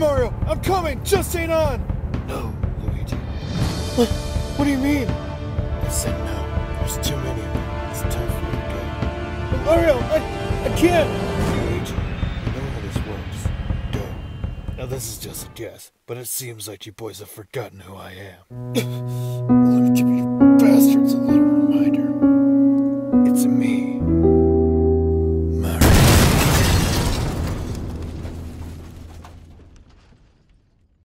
Mario! I'm coming! Just ain't on! No, Luigi. What? What do you mean? I said no. There's too many of them. It's time for you to go. Mario, I, I can't! Luigi, you know how this works. Go. Now this is just a guess, but it seems like you boys have forgotten who I am. Let me give you bastards a little reminder. It's me.